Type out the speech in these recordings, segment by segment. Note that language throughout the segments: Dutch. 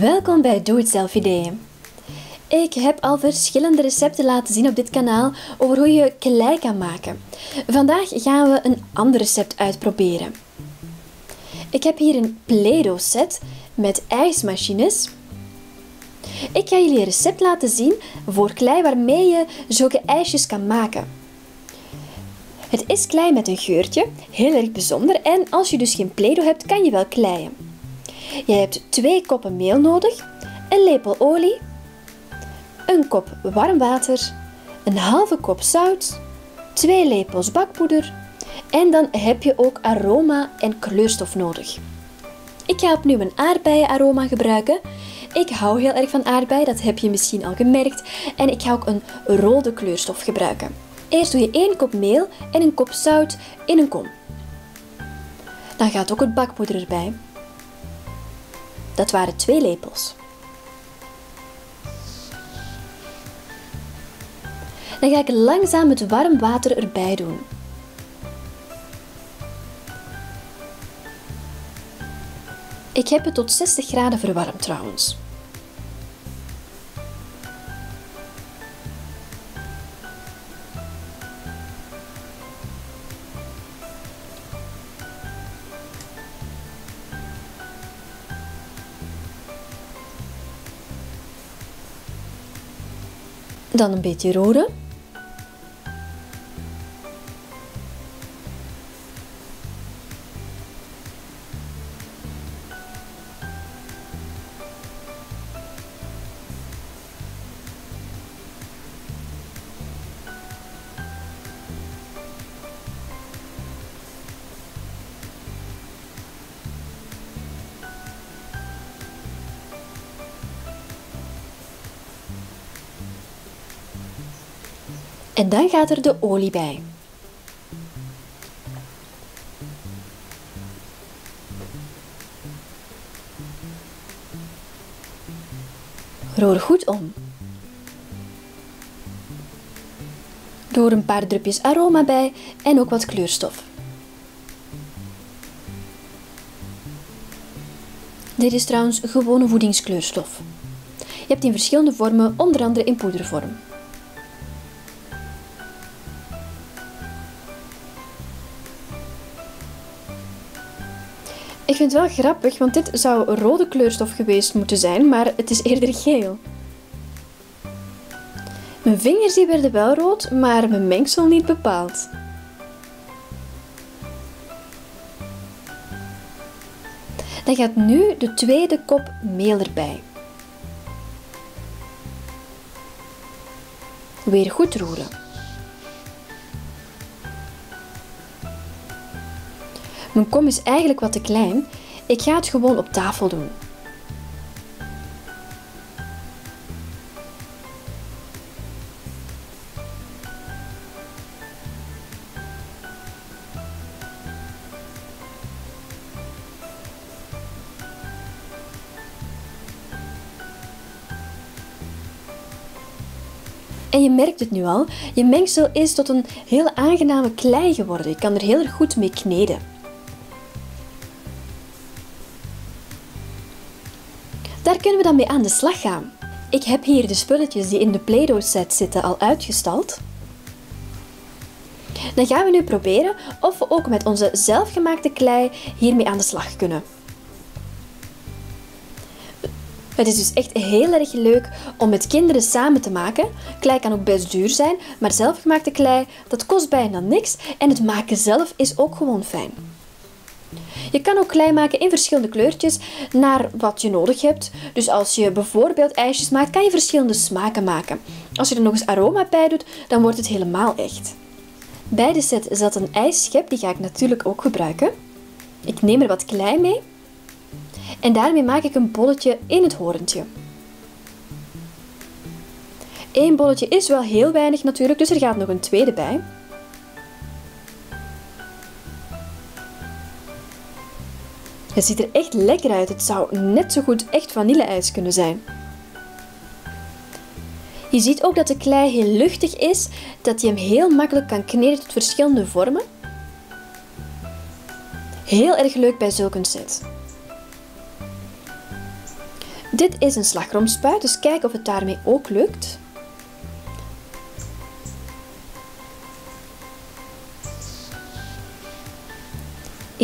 Welkom bij Doe het zelf ideeën. Ik heb al verschillende recepten laten zien op dit kanaal over hoe je klei kan maken. Vandaag gaan we een ander recept uitproberen. Ik heb hier een Play-Doh set met ijsmachines. Ik ga jullie een recept laten zien voor klei waarmee je zulke ijsjes kan maken. Het is klei met een geurtje, heel erg bijzonder en als je dus geen Play-Doh hebt kan je wel kleien. Je hebt twee koppen meel nodig, een lepel olie, een kop warm water, een halve kop zout, twee lepels bakpoeder en dan heb je ook aroma en kleurstof nodig. Ik ga opnieuw een aardbeienaroma gebruiken. Ik hou heel erg van aardbei, dat heb je misschien al gemerkt. En ik ga ook een rode kleurstof gebruiken. Eerst doe je 1 kop meel en een kop zout in een kom. Dan gaat ook het bakpoeder erbij. Dat waren twee lepels. Dan ga ik langzaam het warm water erbij doen. Ik heb het tot 60 graden verwarmd trouwens. Dan een beetje roeren. En dan gaat er de olie bij. Roer goed om. Doe er een paar drupjes aroma bij en ook wat kleurstof. Dit is trouwens gewone voedingskleurstof. Je hebt in verschillende vormen, onder andere in poedervorm. Ik vind het wel grappig, want dit zou rode kleurstof geweest moeten zijn, maar het is eerder geel. Mijn vingers die werden wel rood, maar mijn mengsel niet bepaald. Dan gaat nu de tweede kop meel erbij. Weer goed roeren. Mijn kom is eigenlijk wat te klein. Ik ga het gewoon op tafel doen. En je merkt het nu al, je mengsel is tot een heel aangename klei geworden. Je kan er heel erg goed mee kneden. Kunnen we dan mee aan de slag gaan. Ik heb hier de spulletjes die in de Play-Doh set zitten al uitgestald. Dan gaan we nu proberen of we ook met onze zelfgemaakte klei hiermee aan de slag kunnen. Het is dus echt heel erg leuk om met kinderen samen te maken. Klei kan ook best duur zijn, maar zelfgemaakte klei dat kost bijna niks en het maken zelf is ook gewoon fijn. Je kan ook klei maken in verschillende kleurtjes naar wat je nodig hebt. Dus als je bijvoorbeeld ijsjes maakt, kan je verschillende smaken maken. Als je er nog eens aroma bij doet, dan wordt het helemaal echt. Bij de set zat een ijsschep, die ga ik natuurlijk ook gebruiken. Ik neem er wat klei mee. En daarmee maak ik een bolletje in het horentje. Eén bolletje is wel heel weinig natuurlijk, dus er gaat nog een tweede bij. Het ziet er echt lekker uit. Het zou net zo goed echt vanilleijs kunnen zijn. Je ziet ook dat de klei heel luchtig is, dat je hem heel makkelijk kan kneden tot verschillende vormen. Heel erg leuk bij zulke set. Dit is een slagroomspuit, dus kijk of het daarmee ook lukt.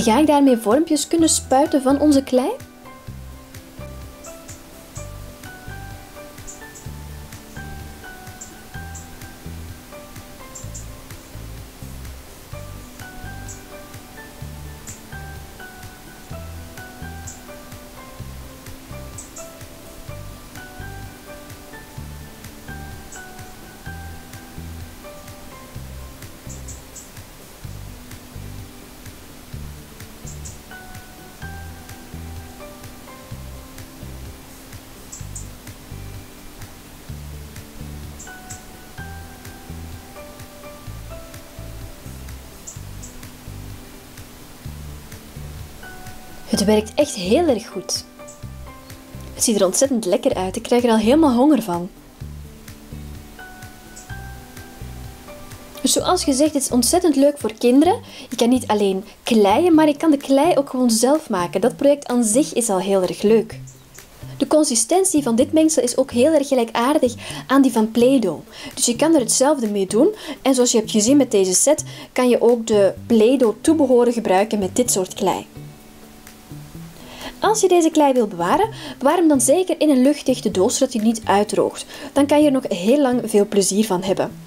Ga ik daarmee vormpjes kunnen spuiten van onze klei? Het werkt echt heel erg goed. Het ziet er ontzettend lekker uit. Ik krijg er al helemaal honger van. Dus zoals gezegd, het is ontzettend leuk voor kinderen. Je kan niet alleen kleien, maar je kan de klei ook gewoon zelf maken. Dat project aan zich is al heel erg leuk. De consistentie van dit mengsel is ook heel erg gelijkaardig aan die van Play-Doh. Dus je kan er hetzelfde mee doen. En zoals je hebt gezien met deze set, kan je ook de Play-Doh toebehoren gebruiken met dit soort klei. Als je deze klei wil bewaren, bewaar hem dan zeker in een luchtdichte doos zodat hij niet uitdroogt. Dan kan je er nog heel lang veel plezier van hebben.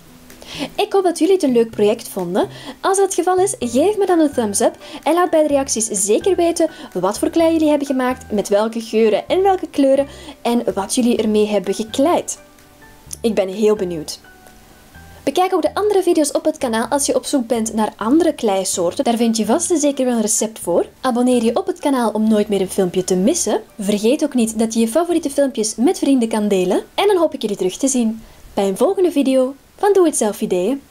Ik hoop dat jullie het een leuk project vonden. Als dat het geval is, geef me dan een thumbs up en laat bij de reacties zeker weten wat voor klei jullie hebben gemaakt, met welke geuren en welke kleuren en wat jullie ermee hebben gekleid. Ik ben heel benieuwd. Bekijk ook de andere video's op het kanaal als je op zoek bent naar andere kleisoorten. Daar vind je vast en zeker wel een recept voor. Abonneer je op het kanaal om nooit meer een filmpje te missen. Vergeet ook niet dat je je favoriete filmpjes met vrienden kan delen. En dan hoop ik jullie terug te zien bij een volgende video van Doe Het Zelf Ideeën.